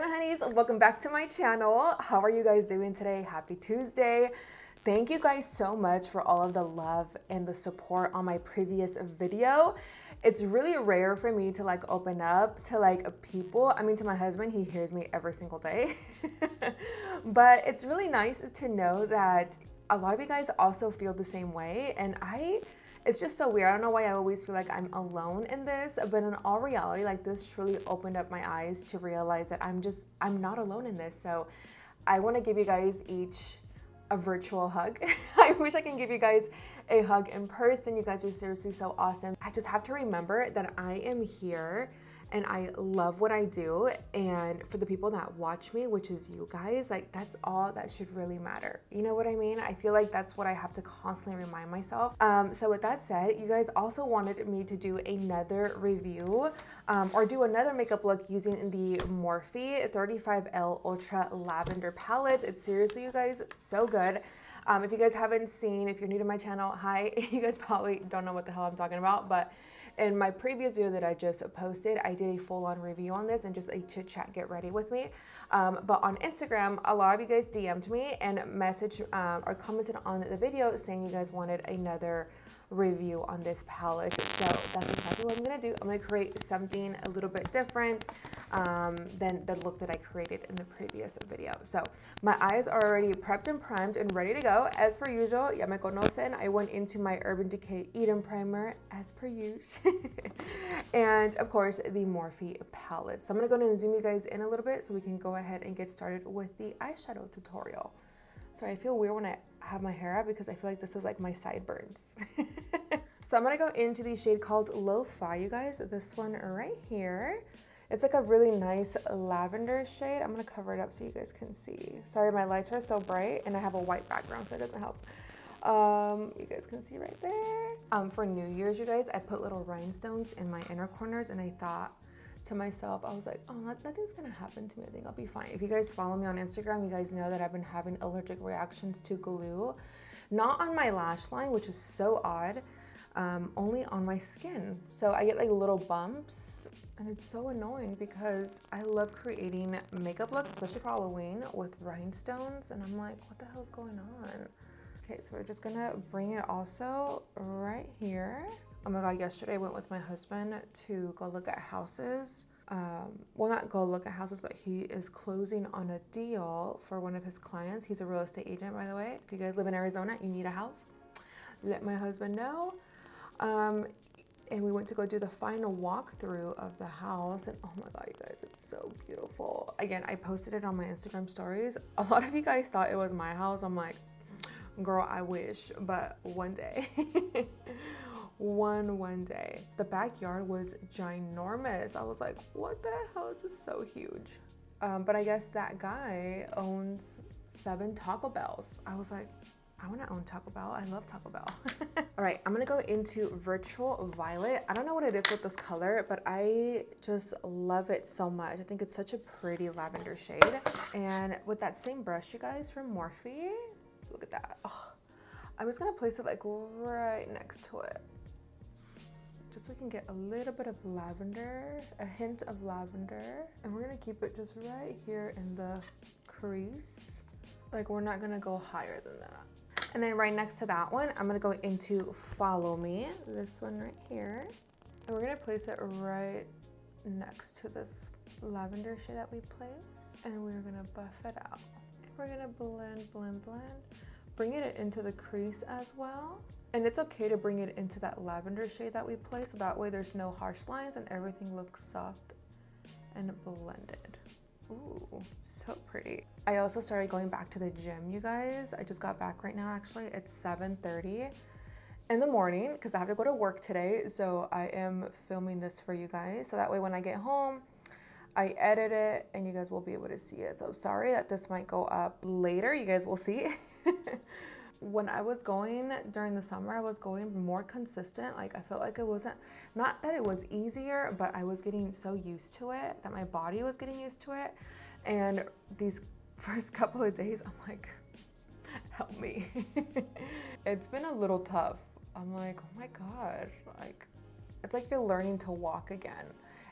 my honeys, welcome back to my channel. How are you guys doing today? Happy Tuesday. Thank you guys so much for all of the love and the support on my previous video. It's really rare for me to like open up to like people. I mean, to my husband, he hears me every single day. but it's really nice to know that a lot of you guys also feel the same way. And I, it's just so weird. I don't know why I always feel like I'm alone in this, but in all reality, like this truly opened up my eyes to realize that I'm just, I'm not alone in this. So I want to give you guys each a virtual hug. I wish I can give you guys a hug in person. You guys are seriously so awesome. I just have to remember that I am here and I love what I do. And for the people that watch me, which is you guys, like that's all that should really matter. You know what I mean? I feel like that's what I have to constantly remind myself. Um, so with that said, you guys also wanted me to do another review um, or do another makeup look using the Morphe 35L Ultra Lavender Palette. It's seriously, you guys, so good. Um, if you guys haven't seen, if you're new to my channel, hi, you guys probably don't know what the hell I'm talking about, but in my previous video that I just posted, I did a full on review on this and just a chit chat get ready with me. Um, but on Instagram, a lot of you guys DM'd me and messaged um, or commented on the video saying you guys wanted another review on this palette. So that's exactly what I'm gonna do. I'm gonna create something a little bit different um, than the look that I created in the previous video. So my eyes are already prepped and primed and ready to go. As per usual, ya me conocen, I went into my Urban Decay Eden Primer as per usual. and of course, the Morphe palette. So I'm gonna go ahead and zoom you guys in a little bit so we can go ahead and get started with the eyeshadow tutorial. Sorry, I feel weird when I have my hair up because I feel like this is like my sideburns. so I'm gonna go into the shade called Lo-Fi, you guys. This one right here. It's like a really nice lavender shade. I'm gonna cover it up so you guys can see. Sorry, my lights are so bright and I have a white background so it doesn't help. Um, you guys can see right there. Um, for New Year's, you guys, I put little rhinestones in my inner corners and I thought to myself, I was like, oh, nothing's gonna happen to me. I think I'll be fine. If you guys follow me on Instagram, you guys know that I've been having allergic reactions to glue. Not on my lash line, which is so odd, um, only on my skin. So I get like little bumps and it's so annoying because I love creating makeup looks, especially for Halloween, with rhinestones. And I'm like, what the hell is going on? Okay, so we're just gonna bring it also right here. Oh my god, yesterday I went with my husband to go look at houses. Um, well, not go look at houses, but he is closing on a deal for one of his clients. He's a real estate agent, by the way. If you guys live in Arizona, you need a house, let my husband know. Um, and we went to go do the final walkthrough of the house and oh my god you guys it's so beautiful again i posted it on my instagram stories a lot of you guys thought it was my house i'm like girl i wish but one day one one day. The backyard was ginormous. I was like, what the hell is this so huge? Um, but I guess that guy owns seven Taco Bells. I was like, I want to own Taco Bell. I love Taco Bell. All right, I'm gonna go into Virtual Violet. I don't know what it is with this color, but I just love it so much. I think it's such a pretty lavender shade. And with that same brush, you guys, from Morphe, look at that. Oh, I'm just gonna place it like right next to it just so we can get a little bit of lavender, a hint of lavender. And we're gonna keep it just right here in the crease. Like we're not gonna go higher than that. And then right next to that one, I'm gonna go into Follow Me, this one right here. And we're gonna place it right next to this lavender shade that we placed. And we're gonna buff it out. And We're gonna blend, blend, blend. Bring it into the crease as well. And it's okay to bring it into that lavender shade that we placed. So that way there's no harsh lines and everything looks soft and blended. Ooh, so pretty. I also started going back to the gym, you guys. I just got back right now, actually. It's 7.30 in the morning because I have to go to work today. So I am filming this for you guys. So that way when I get home, I edit it and you guys will be able to see it. So sorry that this might go up later. You guys will see. when I was going during the summer, I was going more consistent. Like I felt like it wasn't, not that it was easier, but I was getting so used to it that my body was getting used to it. And these first couple of days, I'm like, help me. it's been a little tough. I'm like, oh my God, like, it's like you're learning to walk again.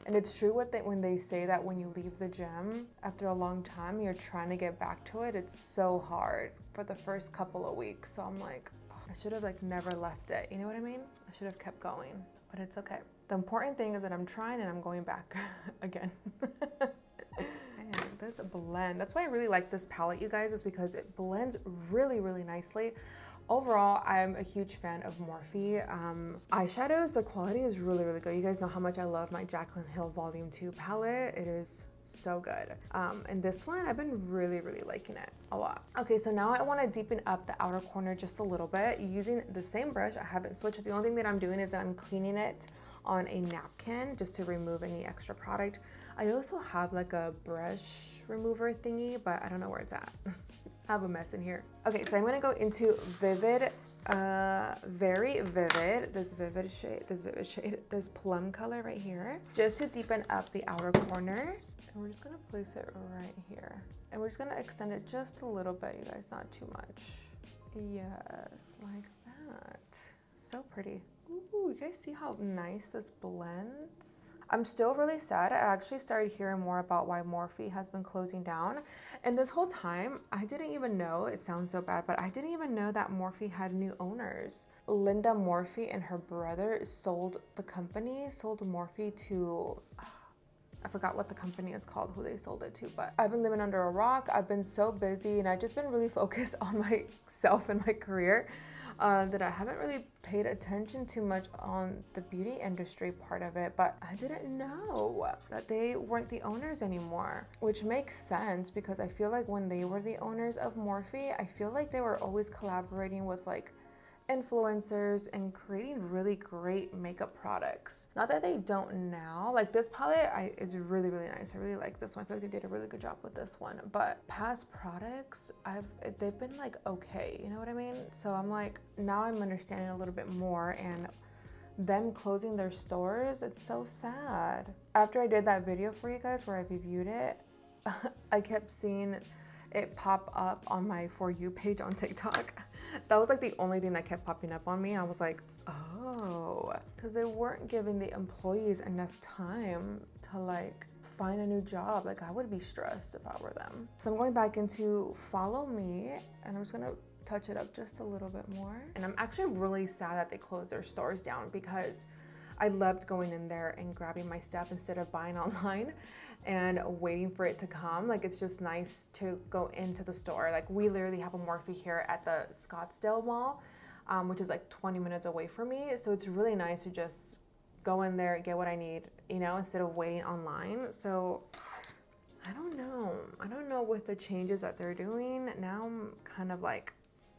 And it's true what they, when they say that when you leave the gym after a long time, you're trying to get back to it. It's so hard for the first couple of weeks. So I'm like, I should have like never left it. You know what I mean? I should have kept going, but it's okay. The important thing is that I'm trying and I'm going back again. this blend, that's why I really like this palette, you guys, is because it blends really, really nicely. Overall, I'm a huge fan of Morphe. Um, eyeshadows, the quality is really, really good. You guys know how much I love my Jaclyn Hill Volume 2 palette. It is so good. Um, and this one, I've been really, really liking it a lot. Okay, so now I wanna deepen up the outer corner just a little bit using the same brush. I haven't switched. The only thing that I'm doing is that I'm cleaning it on a napkin just to remove any extra product. I also have like a brush remover thingy, but I don't know where it's at. Have a mess in here. Okay, so I'm gonna go into Vivid, uh, very vivid, this vivid shade, this vivid shade, this plum color right here, just to deepen up the outer corner. And we're just gonna place it right here. And we're just gonna extend it just a little bit, you guys, not too much. Yes, like that. So pretty. Ooh, you guys see how nice this blends? I'm still really sad. I actually started hearing more about why Morphe has been closing down. And this whole time, I didn't even know, it sounds so bad, but I didn't even know that Morphe had new owners. Linda Morphe and her brother sold the company, sold Morphe to I forgot what the company is called, who they sold it to, but I've been living under a rock. I've been so busy and I've just been really focused on myself and my career uh, that I haven't really paid attention too much on the beauty industry part of it, but I didn't know that they weren't the owners anymore, which makes sense because I feel like when they were the owners of Morphe, I feel like they were always collaborating with like influencers and creating really great makeup products. Not that they don't now. Like this palette I, is really, really nice. I really like this one. I feel like they did a really good job with this one. But past products, I've they've been like okay, you know what I mean? So I'm like, now I'm understanding a little bit more and them closing their stores, it's so sad. After I did that video for you guys where I reviewed it, I kept seeing it pop up on my For You page on TikTok. that was like the only thing that kept popping up on me. I was like, oh, because they weren't giving the employees enough time to like find a new job. Like I would be stressed if I were them. So I'm going back into Follow Me and I'm just gonna touch it up just a little bit more. And I'm actually really sad that they closed their stores down because I loved going in there and grabbing my stuff instead of buying online and waiting for it to come. Like it's just nice to go into the store. Like we literally have a Morphe here at the Scottsdale Mall, um, which is like 20 minutes away from me. So it's really nice to just go in there, get what I need, you know, instead of waiting online. So I don't know. I don't know with the changes that they're doing. Now I'm kind of like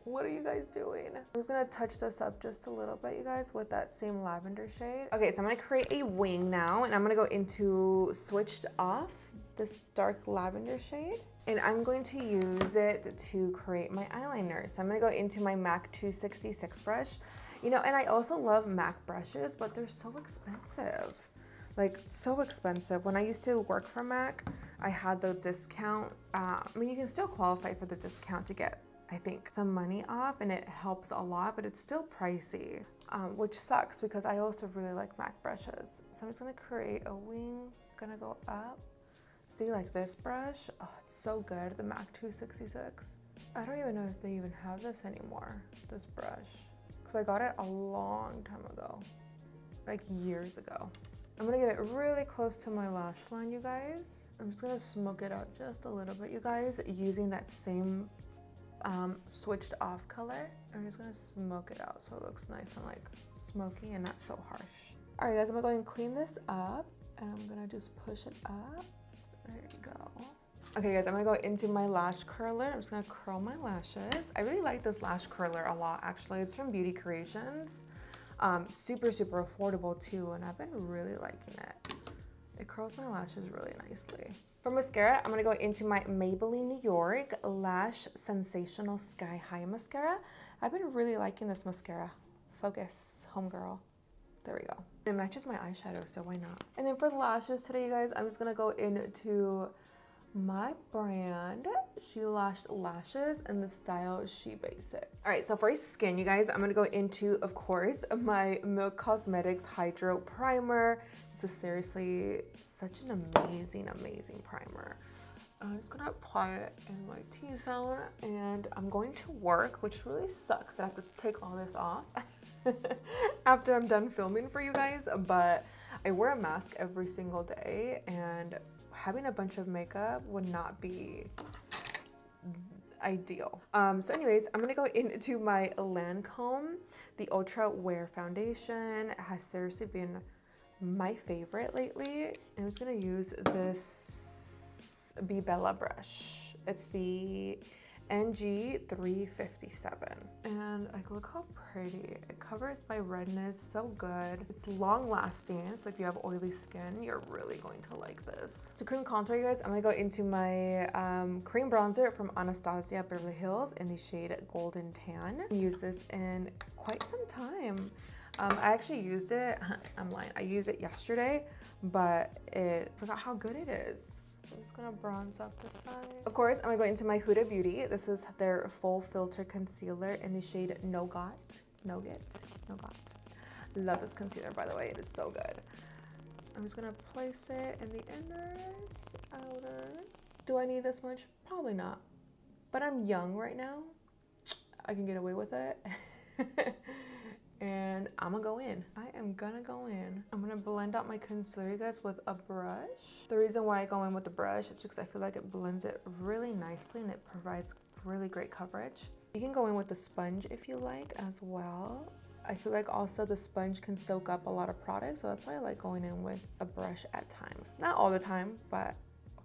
what are you guys doing? I'm just gonna touch this up just a little bit, you guys, with that same lavender shade. Okay, so I'm gonna create a wing now, and I'm gonna go into Switched Off, this dark lavender shade. And I'm going to use it to create my eyeliner. So I'm gonna go into my MAC 266 brush. You know, and I also love MAC brushes, but they're so expensive like so expensive. When I used to work for MAC, I had the discount. Uh, I mean, you can still qualify for the discount to get I think, some money off and it helps a lot, but it's still pricey, um, which sucks because I also really like MAC brushes. So I'm just gonna create a wing, gonna go up. See like this brush, oh, it's so good, the MAC 266. I don't even know if they even have this anymore, this brush. Cause I got it a long time ago, like years ago. I'm gonna get it really close to my lash line, you guys. I'm just gonna smoke it out just a little bit, you guys, using that same um, switched off color. I'm just gonna smoke it out so it looks nice and like smoky and not so harsh. All right guys, I'm gonna go and clean this up and I'm gonna just push it up. There you go. Okay guys, I'm gonna go into my lash curler. I'm just gonna curl my lashes. I really like this lash curler a lot actually. It's from Beauty Creations. Um, super, super affordable too and I've been really liking it. It curls my lashes really nicely. For mascara, I'm gonna go into my Maybelline New York Lash Sensational Sky High Mascara. I've been really liking this mascara. Focus, homegirl. There we go. It matches my eyeshadow, so why not? And then for the lashes today, you guys, I'm just gonna go into my brand She Lashed Lashes in the style She Basic. All right, so for skin, you guys, I'm gonna go into, of course, my Milk Cosmetics Hydro Primer. This is seriously such an amazing, amazing primer. I'm just gonna apply it in my T-zone and I'm going to work, which really sucks that I have to take all this off after I'm done filming for you guys, but I wear a mask every single day and having a bunch of makeup would not be ideal. Um, so anyways, I'm gonna go into my Lancome, the Ultra Wear Foundation. It has seriously been my favorite lately. I'm just gonna use this Be Bella brush. It's the NG357. And like, look how pretty. It covers my redness so good. It's long lasting, so if you have oily skin, you're really going to like this. To cream contour, you guys, I'm gonna go into my um, cream bronzer from Anastasia Beverly Hills in the shade Golden Tan. Use this in quite some time. Um, I actually used it, I'm lying, I used it yesterday, but it forgot how good it is. Gonna bronze up the side. Of course, I'm gonna go into my Huda Beauty. This is their full filter concealer in the shade Nougat. Nougat. Nougat. Love this concealer, by the way. It is so good. I'm just gonna place it in the inners, outers. Do I need this much? Probably not. But I'm young right now. I can get away with it. and I'm gonna go in. I am gonna go in. I'm gonna blend out my concealer, you guys, with a brush. The reason why I go in with the brush is because I feel like it blends it really nicely and it provides really great coverage. You can go in with the sponge if you like as well. I feel like also the sponge can soak up a lot of product, so that's why I like going in with a brush at times. Not all the time, but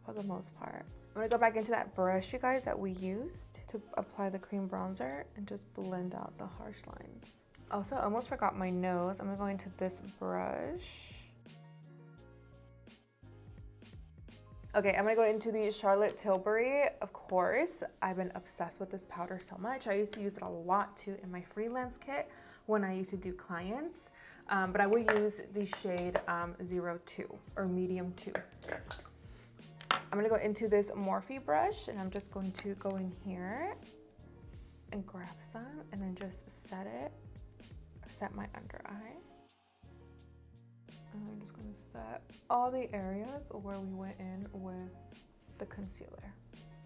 for the most part. I'm gonna go back into that brush, you guys, that we used to apply the cream bronzer and just blend out the harsh lines. Also, I almost forgot my nose. I'm gonna go into this brush. Okay, I'm gonna go into the Charlotte Tilbury. Of course, I've been obsessed with this powder so much. I used to use it a lot too in my freelance kit when I used to do clients, um, but I will use the shade um, 02 or medium 2. I'm gonna go into this Morphe brush and I'm just going to go in here and grab some and then just set it set my under eye. And I'm just to set all the areas where we went in with the concealer.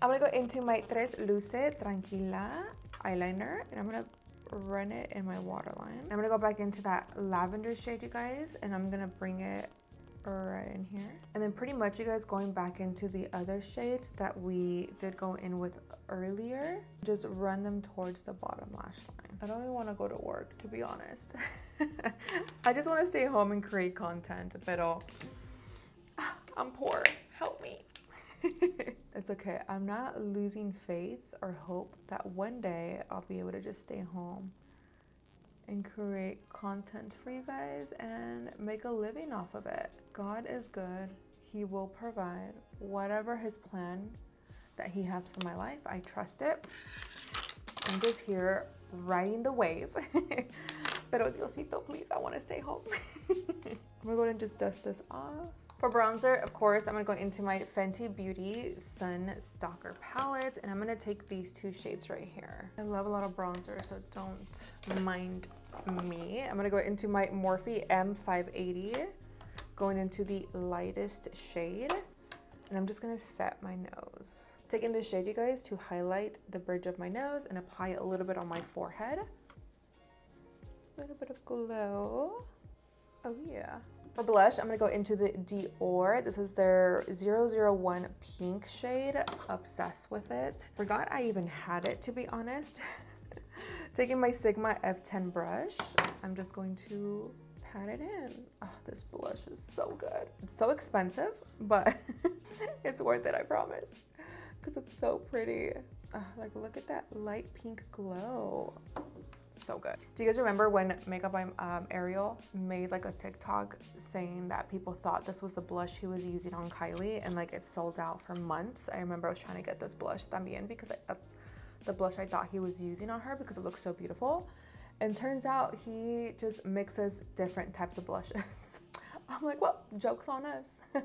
I'm to go into my Tresluce Tranquila eyeliner and I'm to run it in my waterline. I'm to go back into that lavender shade, you guys, and I'm to bring it right in here. And then pretty much you guys going back into the other shades that we did go in with earlier, just run them towards the bottom lash line. I don't even want to go to work, to be honest. I just want to stay home and create content, pero uh, I'm poor, help me. it's okay, I'm not losing faith or hope that one day I'll be able to just stay home and create content for you guys and make a living off of it. God is good. He will provide whatever his plan that he has for my life. I trust it. I'm just here riding the wave. Pero Diosito, please, I want to stay home. I'm gonna go ahead and just dust this off. For bronzer, of course, I'm gonna go into my Fenty Beauty Sun Stalk'r palette and I'm gonna take these two shades right here. I love a lot of bronzer, so don't mind me. I'm gonna go into my Morphe M580, going into the lightest shade, and I'm just gonna set my nose. Taking this shade, you guys, to highlight the bridge of my nose and apply a little bit on my forehead. A little bit of glow. Oh yeah. For blush, I'm to go into the Dior. This is their 001 pink shade. Obsessed with it. Forgot I even had it, to be honest. Taking my Sigma F10 brush, I'm just going to pat it in. Oh, this blush is so good. It's so expensive, but it's worth it, I promise. Because it's so pretty. Oh, like, look at that light pink glow so good. Do you guys remember when Makeup by um, Ariel made like a TikTok saying that people thought this was the blush he was using on Kylie and like it sold out for months? I remember I was trying to get this blush también because I, that's the blush I thought he was using on her because it looks so beautiful. And turns out he just mixes different types of blushes. I'm like, well, joke's on us. I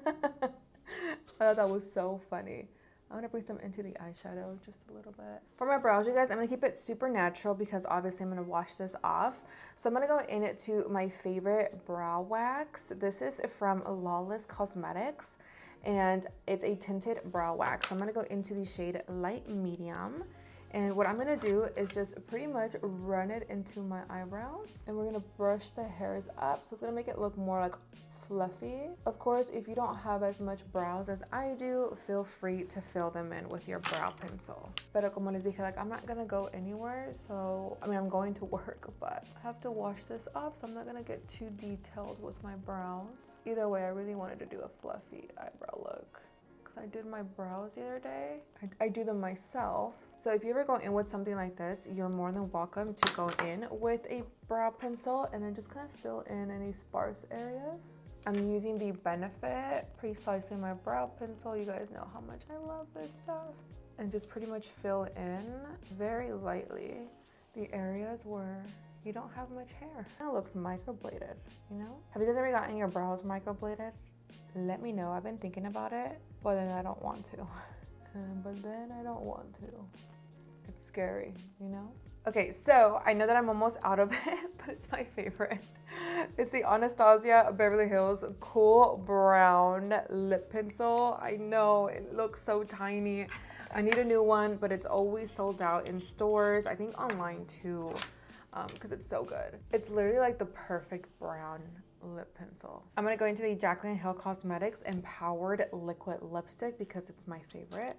thought that was so funny. I'm gonna bring some into the eyeshadow just a little bit. For my brows, you guys, I'm gonna keep it super natural because obviously I'm gonna wash this off. So I'm gonna go into my favorite brow wax. This is from Lawless Cosmetics and it's a tinted brow wax. So I'm gonna go into the shade Light Medium. And what I'm gonna do is just pretty much run it into my eyebrows and we're gonna brush the hairs up. So it's gonna make it look more like fluffy. Of course, if you don't have as much brows as I do, feel free to fill them in with your brow pencil. Pero como les dije, like I'm not gonna go anywhere. So, I mean, I'm going to work, but I have to wash this off. So I'm not gonna get too detailed with my brows. Either way, I really wanted to do a fluffy eyebrow look because I did my brows the other day. I, I, do them myself. So if you ever go in with something like this, you're more than welcome to go in with a brow pencil and then just kind of fill in any sparse areas. I'm using the Benefit Precisely My Brow Pencil. You guys know how much I love this stuff. And just pretty much fill in very lightly the areas where you don't have much hair. It looks microbladed, you know? Have you guys ever gotten your brows microbladed? Let me know. I've been thinking about it, but then I don't want to. but then I don't want to. It's scary, you know? Okay, so I know that I'm almost out of it, but it's my favorite. It's the Anastasia Beverly Hills Cool Brown Lip Pencil. I know it looks so tiny. I need a new one, but it's always sold out in stores. I think online too, because um, it's so good. It's literally like the perfect brown lip pencil. I'm gonna go into the Jaclyn Hill Cosmetics Empowered Liquid Lipstick because it's my favorite.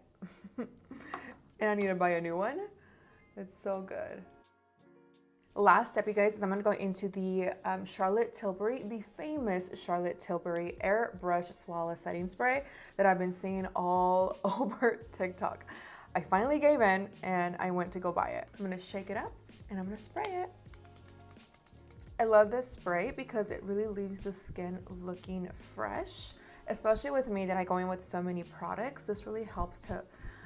and I need to buy a new one. It's so good. Last step, you guys, is I'm gonna go into the um, Charlotte Tilbury, the famous Charlotte Tilbury Airbrush Flawless Setting Spray that I've been seeing all over TikTok. I finally gave in and I went to go buy it. I'm gonna shake it up and I'm gonna spray it. I love this spray because it really leaves the skin looking fresh, especially with me that I go in with so many products. This really helps to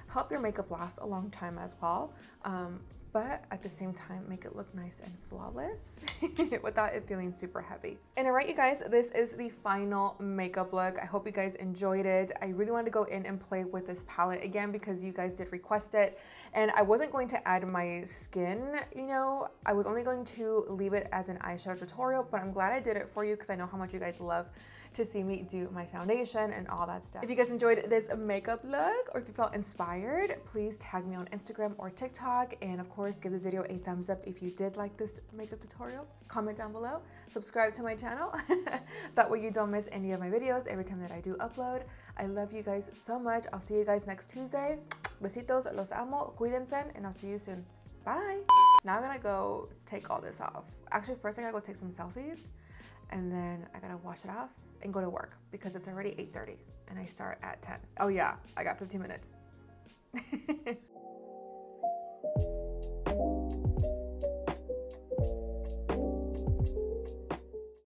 help your makeup last a long time as well. Um, but at the same time make it look nice and flawless without it feeling super heavy. And all right, you guys, this is the final makeup look. I hope you guys enjoyed it. I really wanted to go in and play with this palette again because you guys did request it. And I wasn't going to add my skin, you know, I was only going to leave it as an eyeshadow tutorial, but I'm glad I did it for you because I know how much you guys love to see me do my foundation and all that stuff. If you guys enjoyed this makeup look or if you felt inspired, please tag me on Instagram or TikTok. And of course, give this video a thumbs up if you did like this makeup tutorial. Comment down below, subscribe to my channel. that way you don't miss any of my videos every time that I do upload. I love you guys so much. I'll see you guys next Tuesday. Besitos, los amo, cuídense, and I'll see you soon. Bye. Now I'm gonna go take all this off. Actually, first I gotta go take some selfies and then I gotta wash it off and go to work because it's already 8.30 and I start at 10. Oh yeah, I got 15 minutes.